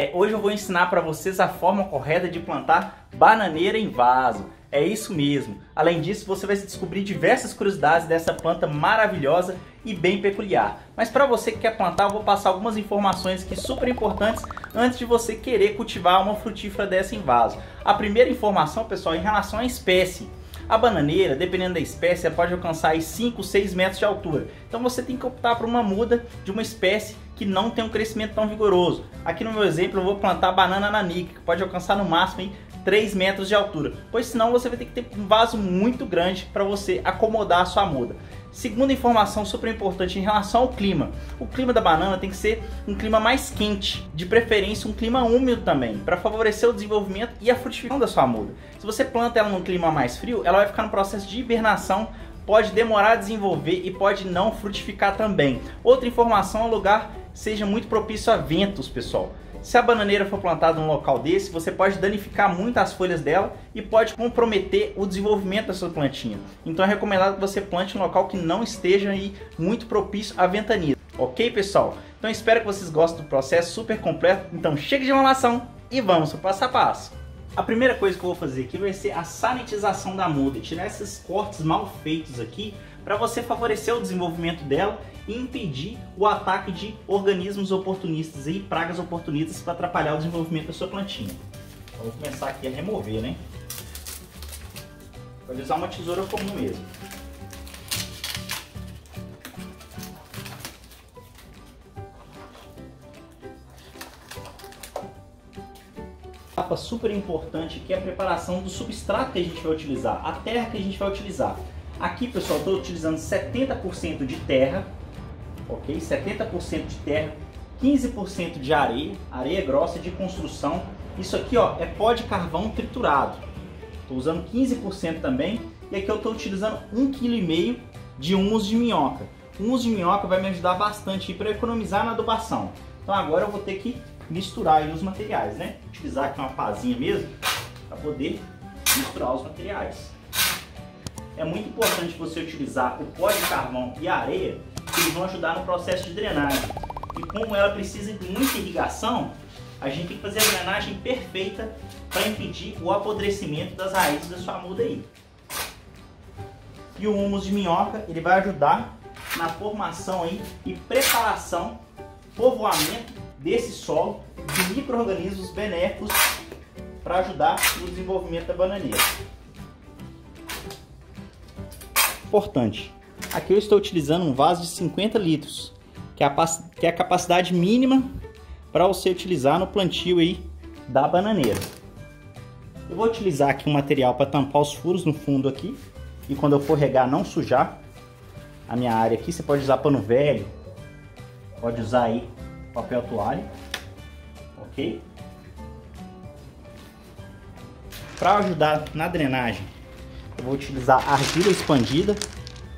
É, hoje eu vou ensinar para vocês a forma correta de plantar bananeira em vaso. É isso mesmo. Além disso, você vai descobrir diversas curiosidades dessa planta maravilhosa e bem peculiar. Mas para você que quer plantar, eu vou passar algumas informações aqui super importantes antes de você querer cultivar uma frutífera dessa em vaso. A primeira informação, pessoal, é em relação à espécie. A bananeira, dependendo da espécie, pode alcançar 5, 6 metros de altura. Então você tem que optar por uma muda de uma espécie que não tem um crescimento tão vigoroso. Aqui no meu exemplo eu vou plantar banana nanica, que pode alcançar no máximo hein, 3 metros de altura, pois senão você vai ter que ter um vaso muito grande para você acomodar a sua muda. Segunda informação super importante em relação ao clima. O clima da banana tem que ser um clima mais quente, de preferência um clima úmido também, para favorecer o desenvolvimento e a frutificação da sua muda. Se você planta ela num clima mais frio, ela vai ficar no processo de hibernação, pode demorar a desenvolver e pode não frutificar também. Outra informação é o lugar seja muito propício a ventos, pessoal. Se a bananeira for plantada num local desse, você pode danificar muito as folhas dela e pode comprometer o desenvolvimento da sua plantinha. Então é recomendado que você plante em um local que não esteja aí muito propício à ventania. Ok, pessoal? Então espero que vocês gostem do processo super completo. Então chega de enrolação e vamos para passo a passo. A primeira coisa que eu vou fazer aqui vai ser a sanitização da muda, tirar esses cortes mal feitos aqui para você favorecer o desenvolvimento dela e impedir o ataque de organismos oportunistas e pragas oportunistas para atrapalhar o desenvolvimento da sua plantinha. Então, vou começar aqui a remover, né? Pode usar uma tesoura comum mesmo. etapa super importante que é a preparação do substrato que a gente vai utilizar, a terra que a gente vai utilizar. Aqui, pessoal, estou utilizando 70% de terra, ok? 70% de terra, 15% de areia, areia grossa de construção. Isso aqui ó, é pó de carvão triturado. Estou usando 15% também. E aqui eu estou utilizando 1,5 kg de humus de minhoca. Humus de minhoca vai me ajudar bastante para economizar na adubação. Então agora eu vou ter que misturar os materiais, né? Utilizar aqui uma pazinha mesmo para poder misturar os materiais. É muito importante você utilizar o pó de carvão e a areia que eles vão ajudar no processo de drenagem. E como ela precisa de muita irrigação, a gente tem que fazer a drenagem perfeita para impedir o apodrecimento das raízes da sua muda aí. E o humus de minhoca, ele vai ajudar na formação aí e preparação, povoamento desse solo de micro-organismos benéficos para ajudar no desenvolvimento da bananeira. Importante, Aqui eu estou utilizando um vaso de 50 litros, que é a, que é a capacidade mínima para você utilizar no plantio aí da bananeira. Eu vou utilizar aqui um material para tampar os furos no fundo aqui e quando eu for regar não sujar a minha área aqui, você pode usar pano velho, pode usar aí papel toalha, ok? Para ajudar na drenagem, eu vou utilizar argila expandida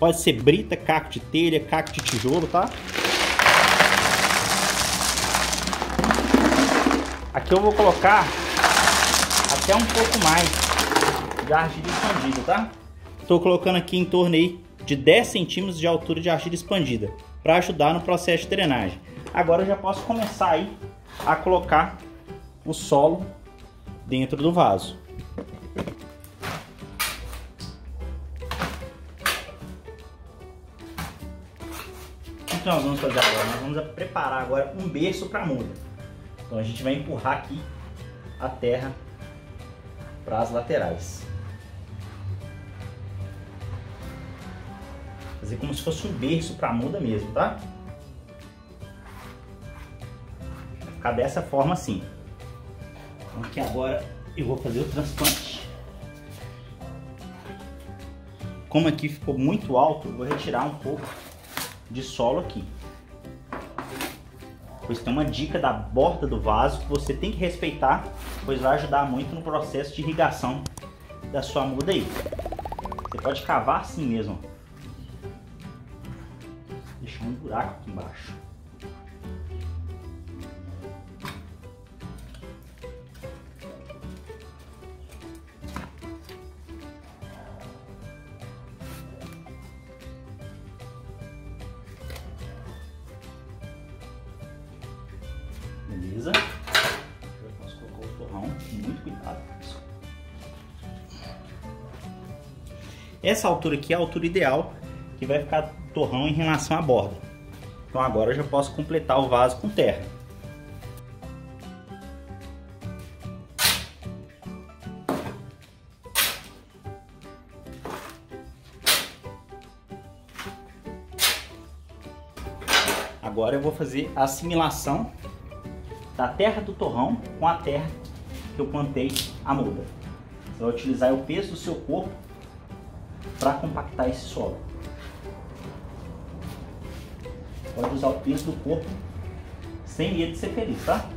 Pode ser brita, caco de telha, caco de tijolo, tá? Aqui eu vou colocar até um pouco mais de argila expandida, tá? Estou colocando aqui em torno aí de 10 centímetros de altura de argila expandida para ajudar no processo de drenagem. Agora eu já posso começar aí a colocar o solo dentro do vaso. Que nós vamos fazer agora? Nós vamos preparar agora um berço para a muda. Então a gente vai empurrar aqui a terra para as laterais. Fazer como se fosse um berço para a muda mesmo, tá? Vai ficar dessa forma assim. Então aqui agora eu vou fazer o transplante. Como aqui ficou muito alto, eu vou retirar um pouco de solo aqui. Pois tem uma dica da borda do vaso que você tem que respeitar, pois vai ajudar muito no processo de irrigação da sua muda aí. Você pode cavar assim mesmo. Deixar um buraco aqui embaixo. Essa altura aqui é a altura ideal que vai ficar torrão em relação à borda. Então agora eu já posso completar o vaso com terra. Agora eu vou fazer a assimilação da terra do torrão com a terra que eu plantei a muda. Você vai utilizar o peso do seu corpo para compactar esse solo. Pode usar o peso do corpo sem medo de ser feliz, tá?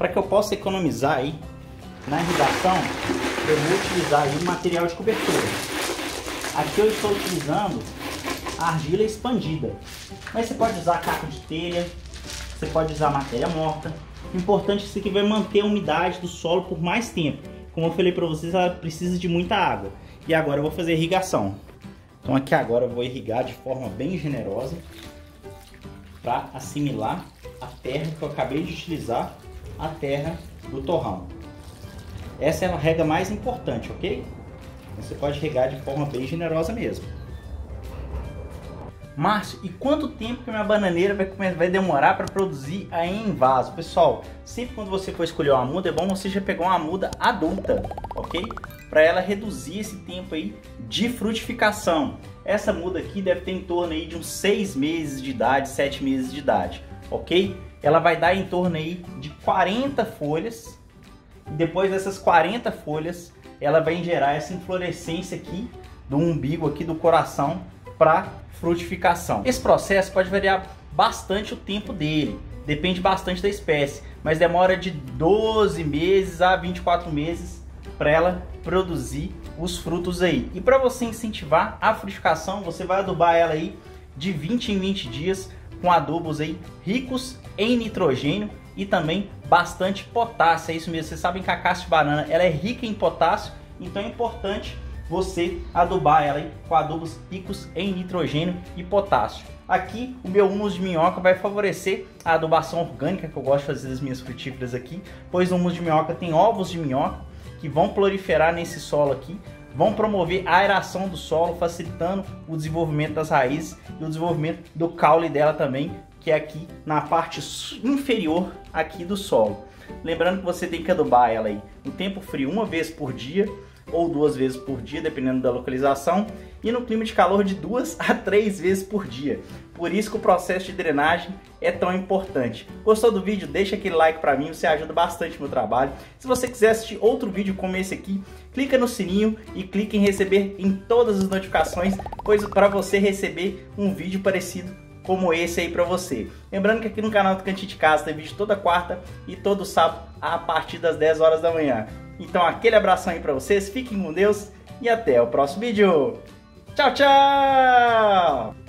Para que eu possa economizar aí na irrigação, eu vou utilizar aí material de cobertura. Aqui eu estou utilizando argila expandida, mas você pode usar caco de telha, você pode usar matéria morta. O importante é que vai manter a umidade do solo por mais tempo. Como eu falei para vocês, ela precisa de muita água. E agora eu vou fazer irrigação. Então aqui agora eu vou irrigar de forma bem generosa para assimilar a terra que eu acabei de utilizar a terra do torrão. Essa é a rega mais importante, ok? Você pode regar de forma bem generosa mesmo. Márcio, e quanto tempo que minha bananeira vai, vai demorar para produzir aí em vaso? Pessoal, sempre quando você for escolher uma muda, é bom você já pegar uma muda adulta, ok? Para ela reduzir esse tempo aí de frutificação. Essa muda aqui deve ter em torno aí de uns 6 meses de idade, 7 meses de idade, ok? ela vai dar em torno aí de 40 folhas. E depois dessas 40 folhas, ela vai gerar essa inflorescência aqui do umbigo aqui do coração para frutificação. Esse processo pode variar bastante o tempo dele, depende bastante da espécie, mas demora de 12 meses a 24 meses para ela produzir os frutos aí. E para você incentivar a frutificação, você vai adubar ela aí de 20 em 20 dias com adubos aí ricos em nitrogênio e também bastante potássio. É isso mesmo, vocês sabem que a casca de banana ela é rica em potássio, então é importante você adubar ela aí com adubos ricos em nitrogênio e potássio. Aqui o meu humus de minhoca vai favorecer a adubação orgânica que eu gosto de fazer das minhas frutíferas aqui, pois o humus de minhoca tem ovos de minhoca que vão proliferar nesse solo aqui, vão promover a aeração do solo, facilitando o desenvolvimento das raízes e o desenvolvimento do caule dela também, que é aqui na parte inferior aqui do solo. Lembrando que você tem que adubar ela aí no tempo frio uma vez por dia ou duas vezes por dia, dependendo da localização, e no clima de calor de duas a três vezes por dia. Por isso que o processo de drenagem é tão importante. Gostou do vídeo? Deixa aquele like para mim, você ajuda bastante no meu trabalho. Se você quiser assistir outro vídeo como esse aqui, clica no sininho e clique em receber em todas as notificações, pois para você receber um vídeo parecido como esse aí para você. Lembrando que aqui no canal do Cantinho de Casa tem vídeo toda quarta e todo sábado a partir das 10 horas da manhã. Então aquele abração aí para vocês, fiquem com Deus e até o próximo vídeo. Tchau, tchau!